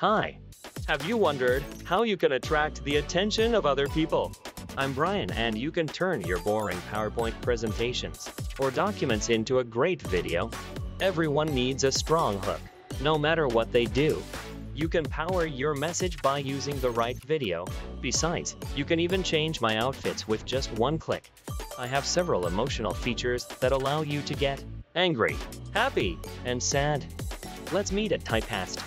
Hi. Have you wondered how you can attract the attention of other people? I'm Brian and you can turn your boring PowerPoint presentations or documents into a great video. Everyone needs a strong hook, no matter what they do. You can power your message by using the right video. Besides, you can even change my outfits with just one click. I have several emotional features that allow you to get angry, happy, and sad. Let's meet at Typecast.